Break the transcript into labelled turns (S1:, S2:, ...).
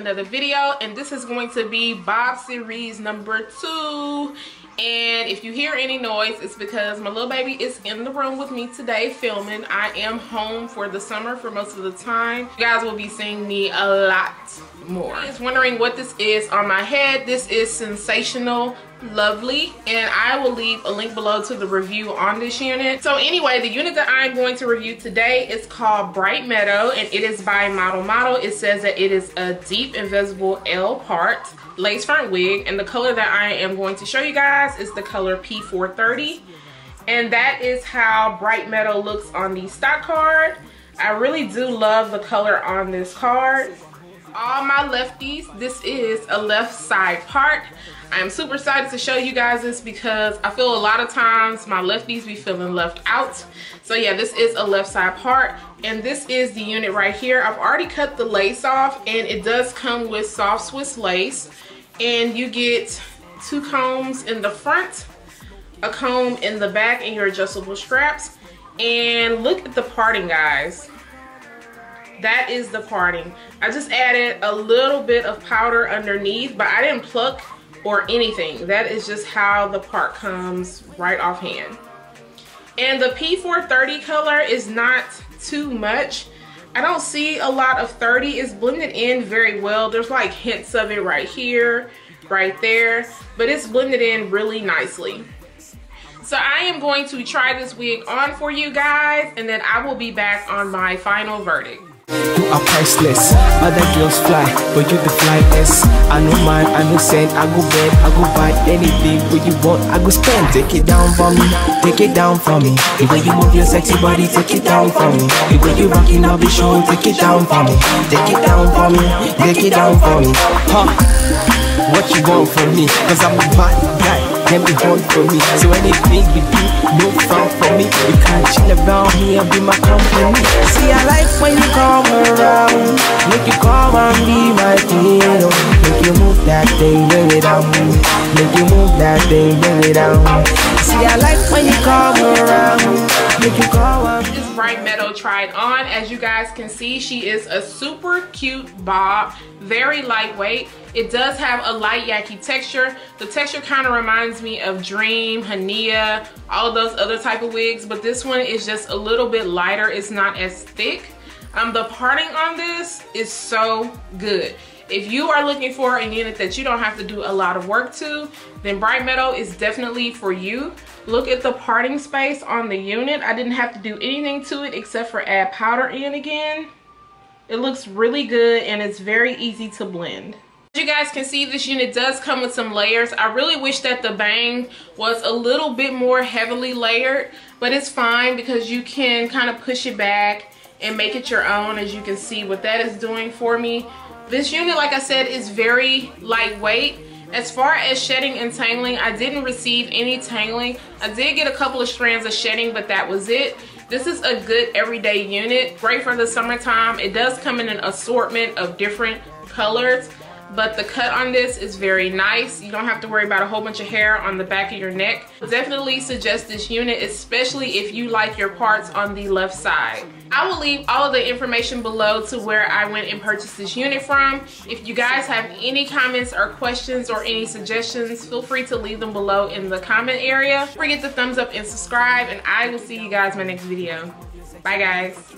S1: another video and this is going to be Bob series number two. And if you hear any noise it's because my little baby is in the room with me today filming. I am home for the summer for most of the time. You guys will be seeing me a lot more. Just wondering what this is on my head. This is Sensationnel lovely and I will leave a link below to the review on this unit. So anyway, the unit that I'm going to review today is called Bright Meadow and it is by Model Model. It says that it is a deep invisible L part lace front wig and the color that I am going to show you guys is the color P430 and that is how Bright Meadow looks on the stock card. I really do love the color on this card. All my lefties, this is a left side part. I am super excited to show you guys this because I feel a lot of times my lefties be feeling left out. So yeah, this is a left side part and this is the unit right here. I've already cut the lace off and it does come with soft Swiss lace and you get two combs in the front, a comb in the back and your adjustable straps. And look at the parting guys. That is the parting. I just added a little bit of powder underneath, but I didn't pluck or anything. That is just how the part comes right offhand. And the P430 color is not too much. I don't see a lot of 30. It's blended in very well. There's like hints of it right here, right there, but it's blended in really nicely. So I am going to try this wig on for you guys and then I will be back on my final verdict.
S2: You are priceless. Other girls fly, but you the flyest. I know mine, I know send. I go bed, I go buy anything what you want. I go spend. Take it down for me, take it down for me. The way you move your sexy body, take it down for me. The way you rockin' I'll be take it down for me. Take it down for me, take it down for me. Huh? What you want from me? Cause I'm a bad guy can be hard for me. So anything you do, no fun for me. You can't chill around me and be my company. See, I like when you come around. Make you come and be my hero. Make you move that thing, bring it down. Make you move that thing, bring it down. See, I like when you come around. Make you come and
S1: bright meadow tried on as you guys can see she is a super cute bob very lightweight it does have a light yaki texture the texture kind of reminds me of Dream, Hania, all those other type of wigs, but this one is just a little bit lighter. It's not as thick. Um, the parting on this is so good. If you are looking for a unit that you don't have to do a lot of work to, then Bright Meadow is definitely for you. Look at the parting space on the unit. I didn't have to do anything to it except for add powder in again. It looks really good and it's very easy to blend. As you guys can see, this unit does come with some layers. I really wish that the bang was a little bit more heavily layered, but it's fine because you can kind of push it back and make it your own as you can see what that is doing for me. This unit, like I said, is very lightweight. As far as shedding and tangling, I didn't receive any tangling. I did get a couple of strands of shedding, but that was it. This is a good everyday unit, great for the summertime. It does come in an assortment of different colors but the cut on this is very nice. You don't have to worry about a whole bunch of hair on the back of your neck. Definitely suggest this unit, especially if you like your parts on the left side. I will leave all of the information below to where I went and purchased this unit from. If you guys have any comments or questions or any suggestions, feel free to leave them below in the comment area. Don't forget to thumbs up and subscribe and I will see you guys in my next video. Bye guys.